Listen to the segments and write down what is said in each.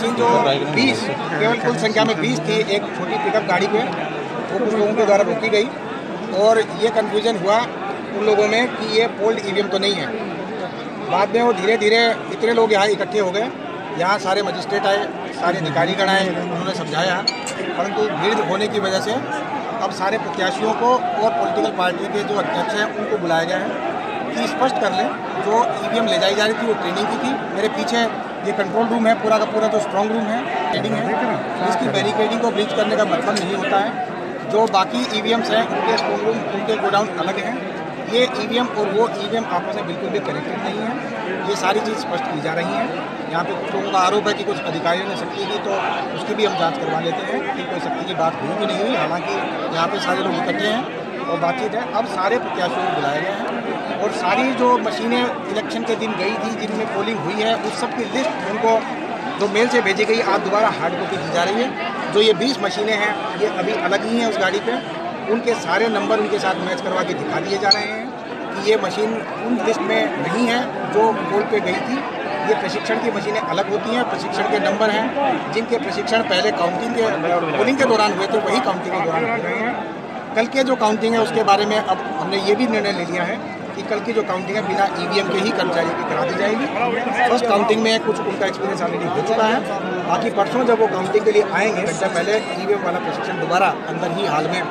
जो 20 केवल कुल संख्या में 20 थी एक छोटी पिकअप गाड़ी पे वो कुछ लोगों के द्वारा रोकी गई। और ये कन्फ्यूज़न हुआ उन लोगों में कि ये पोल्ड ईवीएम तो नहीं है। बाद में वो धीरे धीरे इतने लोग यहाँ इकट्ठे हो गए। यहाँ सारे मजिस्ट्रेट आए, सारे अधिकारीगण आए, उन्होंने समझाया। परंतु भीड़ होने की वजह से अब सारे प्रत्याशियों को और पॉलिटिकल पार्टी के जो अध्यक्ष हैं, उनको बुलाया गया है। कि स्पष्ट कर लें, जो ईवीएम ले जाई जा रही थी, वो ट्रेनिंग की थी। मेरे पीछे ये कंट्रोल रूम है, पूरा का पूरा जो स्ट्रॉन्ग रूम है ट्रेडिंग है। इसकी बैरिकेडिंग को ब्रीच करने का मतलब नहीं होता है। जो बाकी ईवीएम्स हैं, उनके स्ट्रॉन्ग रूम उनके गोडाउन अलग हैं। ये ईवीएम और वो ईवीएम आपस में बिल्कुल भी कनेक्टेड नहीं है। ये सारी चीज़ स्पष्ट की जा रही है। यहाँ पे कुछ लोगों का आरोप है कि कुछ अधिकारियों ने सख्ती की तो उसकी भी हम जाँच करवा लेते हैं कि कोई सख्ती की बात हुई भी नहीं हुई। हालाँकि यहाँ पे सारे लोग इकट्ठे हैं और बातचीत है। अब सारे प्रत्याशियों को बुलाया गया है। और सारी जो मशीनें इलेक्शन के दिन गई थी, जिनमें पोलिंग हुई है, उस सब की लिस्ट उनको जो मेल से भेजी गई आज दोबारा हार्ड कॉपी दी जा रही है। जो ये 20 मशीनें हैं, ये अभी अलग ही हैं उस गाड़ी पे। उनके सारे नंबर उनके साथ मैच करवा के दिखा दिए जा रहे हैं कि ये मशीन उन लिस्ट में नहीं है जो पोल पे गई थी। ये प्रशिक्षण की मशीनें अलग होती हैं, प्रशिक्षण के नंबर हैं, जिनके प्रशिक्षण पहले काउंटिंग के पोलिंग के दौरान हुए थे, वही काउंटिंग के दौरान हो रहे हैं। कल के जो काउंटिंग है उसके बारे में अब हमने ये भी निर्णय ले लिया है कि कल की जो काउंटिंग है बिना ईवीएम के ही कर्मचारियों की करा दी जाएगी। फ़र्स्ट काउंटिंग में कुछ उनका एक्सपीरियंस ऑलरेडी हो चुका है। बाकी परसों जब वो काउंटिंग के लिए आएँगे घंटा पहले ईवीएम वाला प्रशिक्षण दोबारा अंदर ही हाल में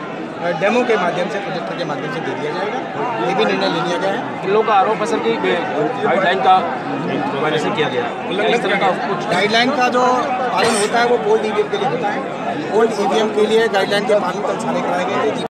डेमो के माध्यम से प्रोजेक्टर के माध्यम से दे दिया जाएगा। ये भी निर्णय ले लिया गया है। इन लोगों का आरोप है सर कि गाइडलाइन का वायलेशन किया गया। इस तरह का कुछ गाइडलाइन का जो पालन होता है वो ओल्ड ईवीएम के लिए होता है। ओल्ड ईवीएम के लिए गाइडलाइन के पालन कल सारे कराए गए थे।